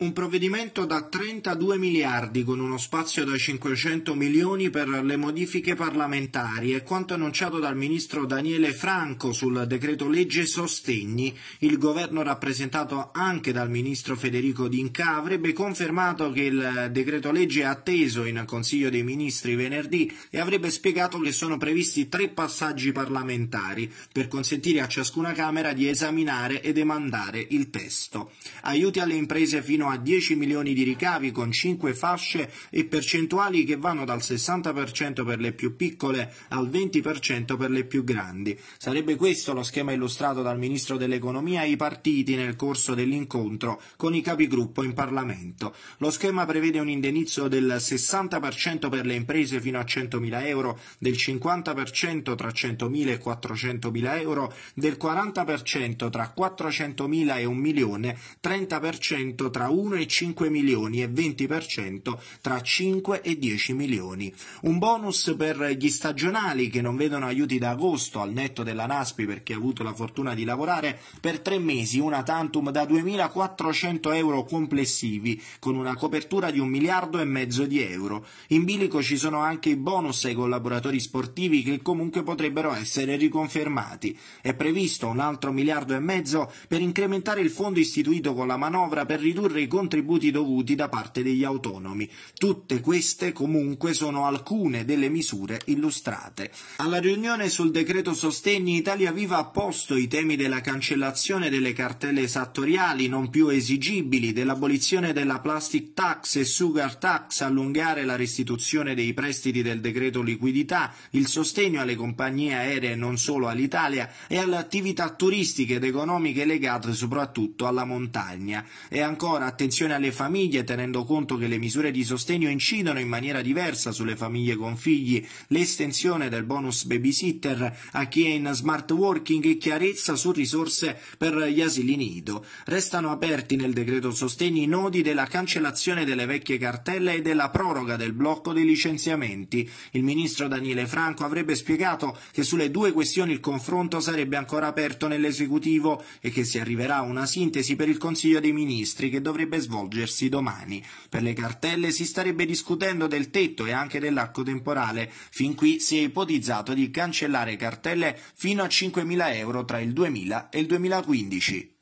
Un provvedimento da 32 miliardi con uno spazio da 500 milioni per le modifiche parlamentari è quanto annunciato dal ministro Daniele Franco sul decreto legge sostegni. Il governo rappresentato anche dal ministro Federico D'Inca avrebbe confermato che il decreto legge è atteso in Consiglio dei Ministri venerdì e avrebbe spiegato che sono previsti tre passaggi parlamentari per consentire a ciascuna Camera di esaminare ed emandare il testo. Aiuti alle imprese fino 10 milioni di ricavi con 5 fasce e percentuali che vanno dal 60% per le più piccole al 20% per le più grandi. Sarebbe questo lo schema illustrato dal Ministro dell'Economia ai partiti nel corso dell'incontro con i capigruppo in Parlamento. Lo schema prevede un indennizzo del 60% per le imprese fino a 100.000 euro, del 50% tra 100.000 e 400.000 euro, del 40% tra 400.000 e 1 milione, 30% tra 1 1 e 5 milioni e 20% tra 5 e 10 milioni. Un bonus per gli stagionali che non vedono aiuti da agosto al netto della Naspi perché ha avuto la fortuna di lavorare per tre mesi, una tantum da 2.400 euro complessivi con una copertura di un miliardo e mezzo di euro. In bilico ci sono anche i bonus ai collaboratori sportivi che comunque potrebbero essere riconfermati. È previsto un altro miliardo e mezzo per incrementare il fondo istituito con la manovra per ridurre i contributi dovuti da parte degli autonomi. Tutte queste comunque sono alcune delle misure illustrate. Alla riunione sul decreto sostegni Italia Viva ha posto i temi della cancellazione delle cartelle esattoriali non più esigibili, dell'abolizione della plastic tax e sugar tax, allungare la restituzione dei prestiti del decreto liquidità, il sostegno alle compagnie aeree non solo all'Italia e alle attività turistiche ed economiche legate soprattutto alla montagna. E ancora attenzione alle famiglie, tenendo conto che le misure di sostegno incidono in maniera diversa sulle famiglie con figli, l'estensione del bonus babysitter a chi è in smart working e chiarezza su risorse per gli asili nido. Restano aperti nel decreto sostegni i nodi della cancellazione delle vecchie cartelle e della proroga del blocco dei licenziamenti. Il ministro Daniele Franco avrebbe spiegato che sulle due questioni il confronto sarebbe ancora aperto nell'esecutivo e che si arriverà a una sintesi per il Consiglio dei Ministri che dovrebbe dovrebbe svolgersi domani. Per le cartelle si starebbe discutendo del tetto e anche dell'arco temporale. Fin qui si è ipotizzato di cancellare cartelle fino a 5.000 euro tra il 2000 e il 2015.